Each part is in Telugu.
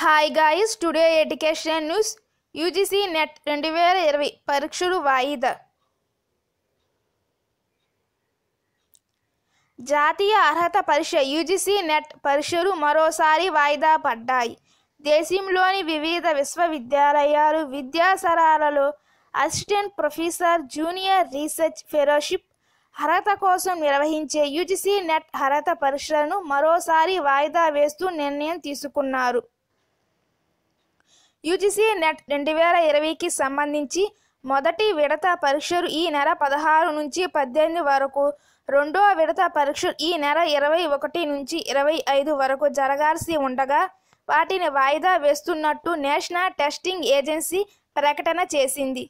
Hi guys today education news UGC NET రెండు వేల ఇరవై పరీక్షలు వాయిదా. జాతీయ అర్హత పరీక్ష యూజీసీ నెట్ పరీక్షలు మరోసారి వాయిదా పడ్డాయి. దేశంలోని వివిధ విశ్వవిద్యాలయాలు విద్యాసరాలలో assistant professor junior research fellowship అర్హత కోసం నిర్వహించే యూజీసీ నెట్ అర్హత పరీక్షలను మరోసారి వాయిదా వేస్తూ నిర్ణయం తీసుకున్నారు. యూజీసీ నెట్ రెండు వేల ఇరవైకి సంబంధించి మొదటి విడత పరీక్షలు ఈ నెల పదహారు నుంచి పద్దెనిమిది వరకు రెండో విడత పరీక్షలు ఈ నెల ఇరవై ఒకటి నుంచి ఇరవై ఐదు వరకు జరగాల్సి ఉండగా వాటిని వాయిదా వేస్తున్నట్టు నేషనల్ టెస్టింగ్ ఏజెన్సీ ప్రకటన చేసింది.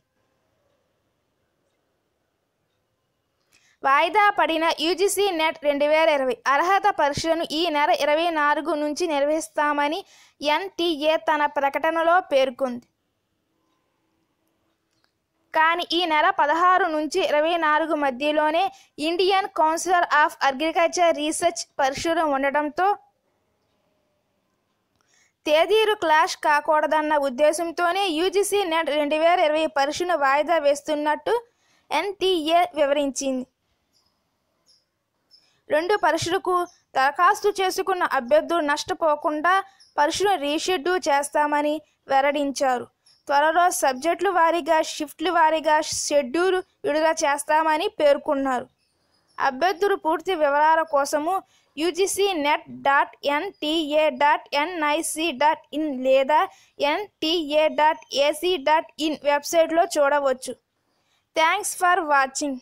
వాయిదా పడిన యూజీసీ నెట్ రెండు వేల ఇరవై. అర్హత పరీక్షలను ఈ నెల ఇరవై నాలుగు నుంచి నిర్వహిస్తామని ఎన్టీఏ తన ప్రకటనలో పేర్కొంది. కానీ ఈ నెల పదహారు నుంచి ఇరవై నాలుగు మధ్యలోనే Indian Council of Agriculture Research పరీక్షలు ఉండటంతో తేదీలు క్లాష్ కాకూడదన్న ఉద్దేశంతోనే యూజీసీ నెట్ రెండు వేల ఇరవై పరీక్షను వాయిదా వేస్తున్నట్టు ఎన్టీఏ వివరించింది. రెండు పరీక్షలకు దరఖాస్తు చేసుకున్న అభ్యర్థులు నష్టపోకుండా పరీక్షలు రీషెడ్యూల్ చేస్తామని వెల్లడించారు. త్వరలో సబ్జెక్టుల వారీగా షిఫ్ట్ల వారీగా షెడ్యూల్ విడుదల చేస్తామని పేర్కొన్నారు. అభ్యర్థులు పూర్తి వివరాల కోసము UGC NET dot NTA dot NIC dot in లేదా NTA dot AC dot in వెబ్సైట్లో చూడవచ్చు. Thanks for watching.